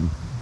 Mm-hmm.